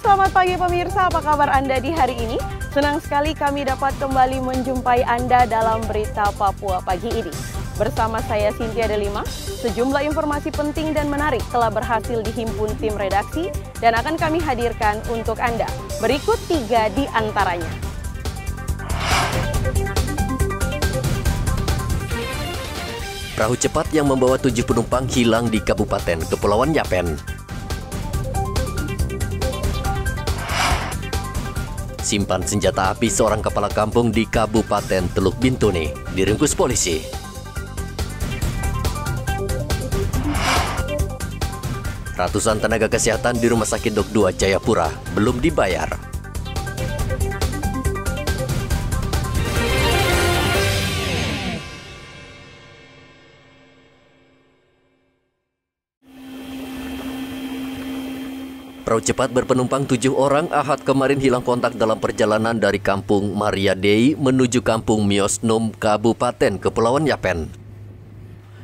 selamat pagi pemirsa. Apa kabar Anda di hari ini? Senang sekali kami dapat kembali menjumpai Anda dalam berita Papua pagi ini. Bersama saya Cynthia Delima, sejumlah informasi penting dan menarik telah berhasil dihimpun tim redaksi dan akan kami hadirkan untuk Anda. Berikut tiga di antaranya. Perahu cepat yang membawa tujuh penumpang hilang di Kabupaten Kepulauan Yapen. Simpan senjata api seorang kepala kampung di Kabupaten Teluk Bintuni diringkus polisi. Ratusan tenaga kesehatan di Rumah Sakit Dok 2 Jayapura belum dibayar. Perahu cepat berpenumpang tujuh orang Ahad kemarin hilang kontak dalam perjalanan dari kampung Maria Dei menuju kampung Miosnum, Kabupaten Kepulauan Yapen.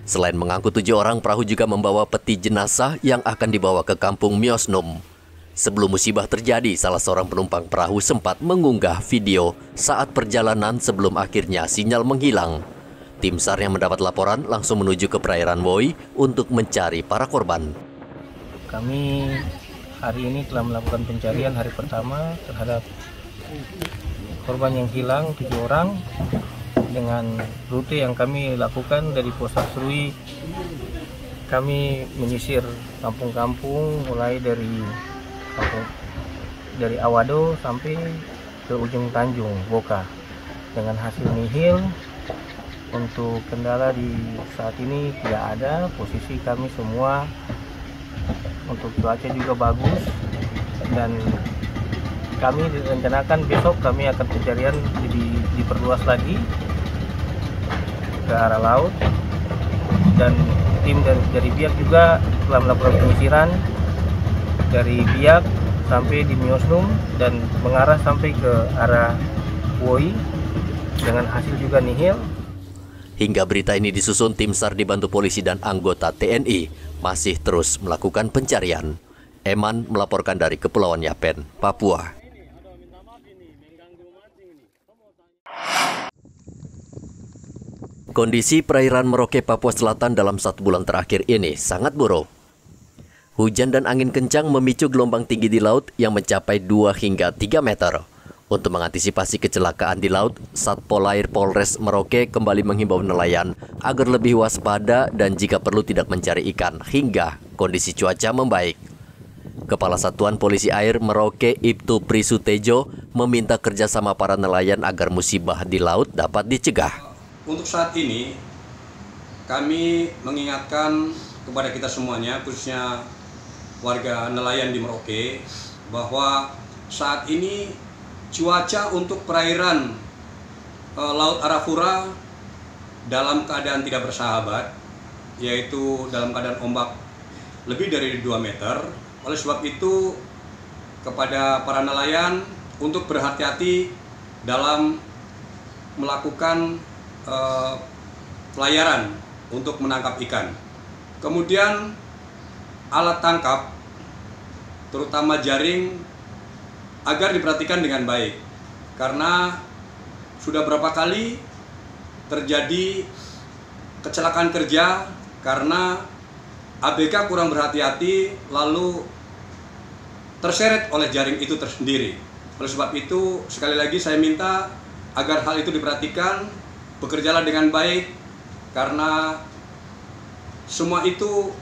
Selain mengangkut tujuh orang, perahu juga membawa peti jenazah yang akan dibawa ke kampung Miosnum. Sebelum musibah terjadi, salah seorang penumpang perahu sempat mengunggah video saat perjalanan sebelum akhirnya sinyal menghilang. Tim SAR yang mendapat laporan langsung menuju ke perairan Woi untuk mencari para korban. Kami hari ini telah melakukan pencarian hari pertama terhadap korban yang hilang tujuh orang dengan rute yang kami lakukan dari Pos Asrui kami menyisir kampung-kampung mulai dari kampung dari Awado sampai ke ujung Tanjung Boka. Dengan hasil nihil untuk kendala di saat ini tidak ada posisi kami semua untuk cuaca juga bagus. Dan kami direncanakan besok kami akan pencarian di, diperluas lagi ke arah laut. Dan tim dari, dari biak juga telah melakukan penyisiran dari biak sampai di Miosnum dan mengarah sampai ke arah Woi dengan hasil juga nihil. Hingga berita ini disusun, tim SAR dibantu polisi dan anggota TNI masih terus melakukan pencarian. Eman melaporkan dari Kepulauan Yapen, Papua. Kondisi perairan Merauke, Papua Selatan dalam satu bulan terakhir ini sangat buruk. Hujan dan angin kencang memicu gelombang tinggi di laut yang mencapai 2 hingga 3 meter. Untuk mengantisipasi kecelakaan di laut, Satpol Air Polres Merauke kembali menghimbau nelayan agar lebih waspada dan jika perlu tidak mencari ikan hingga kondisi cuaca membaik. Kepala Satuan Polisi Air Merauke Ibtu Prisutejo meminta kerjasama para nelayan agar musibah di laut dapat dicegah. Untuk saat ini, kami mengingatkan kepada kita semuanya, khususnya warga nelayan di Merauke, bahwa saat ini cuaca untuk perairan e, Laut Arafura dalam keadaan tidak bersahabat, yaitu dalam keadaan ombak lebih dari 2 meter. Oleh sebab itu, kepada para nelayan untuk berhati-hati dalam melakukan e, pelayaran untuk menangkap ikan. Kemudian alat tangkap, terutama jaring agar diperhatikan dengan baik karena sudah berapa kali terjadi kecelakaan kerja karena ABK kurang berhati-hati lalu terseret oleh jaring itu tersendiri. Oleh sebab itu sekali lagi saya minta agar hal itu diperhatikan, bekerjalah dengan baik karena semua itu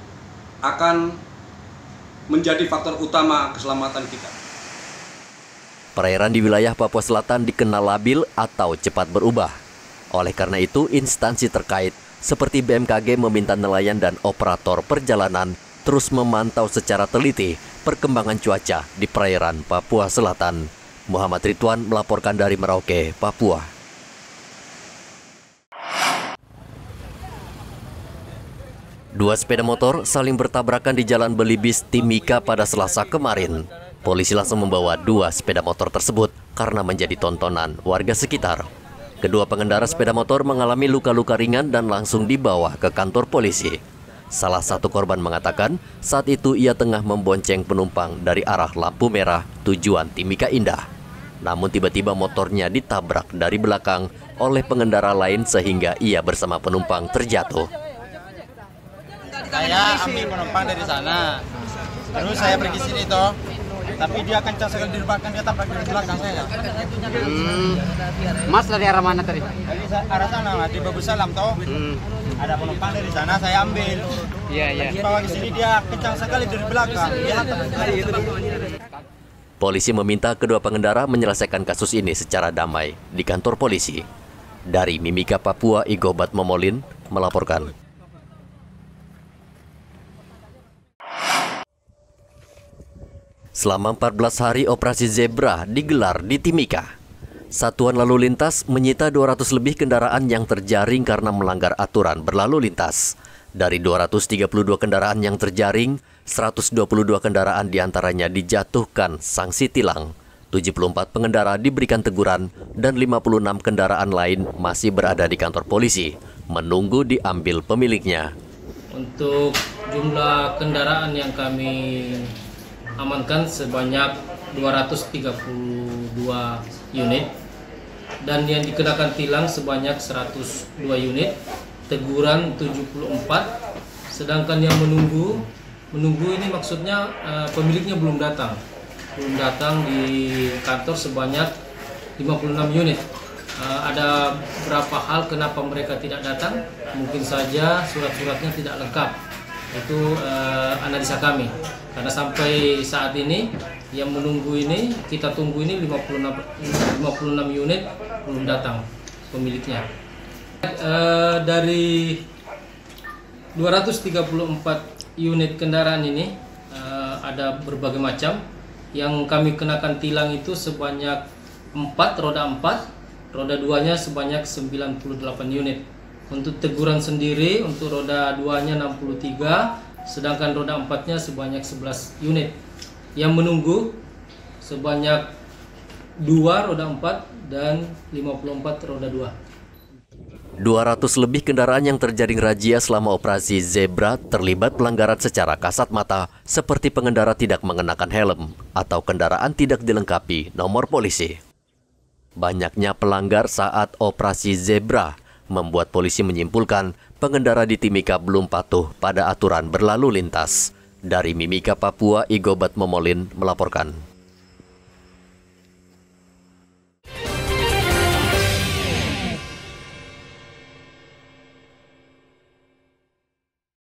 akan menjadi faktor utama keselamatan kita. Perairan di wilayah Papua Selatan dikenal labil atau cepat berubah. Oleh karena itu, instansi terkait seperti BMKG meminta nelayan dan operator perjalanan terus memantau secara teliti perkembangan cuaca di perairan Papua Selatan. Muhammad Ridwan melaporkan dari Merauke, Papua. Dua sepeda motor saling bertabrakan di Jalan Belibis Timika pada Selasa kemarin. Polisi langsung membawa dua sepeda motor tersebut karena menjadi tontonan warga sekitar. Kedua pengendara sepeda motor mengalami luka-luka ringan dan langsung dibawa ke kantor polisi. Salah satu korban mengatakan saat itu ia tengah membonceng penumpang dari arah lampu merah tujuan Timika Indah. Namun tiba-tiba motornya ditabrak dari belakang oleh pengendara lain sehingga ia bersama penumpang terjatuh. Saya ambil penumpang dari sana. Terus saya pergi sini toh. Tapi dia kencang sekali di belakang, dia tabrak di belakang saya. Hmm. Mas dari arah mana tadi? Dari arah sana, di Babu Salam toh. Hmm. Ada penumpang dari sana, saya ambil. Iya, iya. Bawa ke sini dia kencang sekali dari belakang. Dia hantam Polisi meminta kedua pengendara menyelesaikan kasus ini secara damai di kantor polisi. Dari Mimika Papua, Igobat Momolin melaporkan. Selama 14 hari operasi zebra digelar di Timika. Satuan lalu lintas menyita 200 lebih kendaraan yang terjaring karena melanggar aturan berlalu lintas. Dari 232 kendaraan yang terjaring, 122 kendaraan di antaranya dijatuhkan sanksi tilang. 74 pengendara diberikan teguran dan 56 kendaraan lain masih berada di kantor polisi, menunggu diambil pemiliknya. Untuk jumlah kendaraan yang kami amankan sebanyak 232 unit dan yang dikenakan tilang sebanyak 102 unit, teguran 74, sedangkan yang menunggu menunggu ini maksudnya eh, pemiliknya belum datang. Belum datang di kantor sebanyak 56 unit. Eh, ada beberapa hal kenapa mereka tidak datang? Mungkin saja surat-suratnya tidak lengkap. Itu eh, analisa kami. Karena sampai saat ini yang menunggu ini kita tunggu ini 56 56 unit belum datang pemiliknya. Eh, dari 234 unit kendaraan ini eh, ada berbagai macam yang kami kenakan tilang itu sebanyak 4 roda 4 roda 2 nya sebanyak 98 unit untuk teguran sendiri untuk roda 2 nya 63 sedangkan roda 4 nya sebanyak 11 unit yang menunggu sebanyak 2 roda 4 dan 54 roda 2 200 lebih kendaraan yang terjaring razia selama operasi Zebra terlibat pelanggaran secara kasat mata seperti pengendara tidak mengenakan helm atau kendaraan tidak dilengkapi nomor polisi. Banyaknya pelanggar saat operasi Zebra membuat polisi menyimpulkan pengendara di Timika belum patuh pada aturan berlalu lintas. Dari Mimika, Papua, Igobat Momolin melaporkan.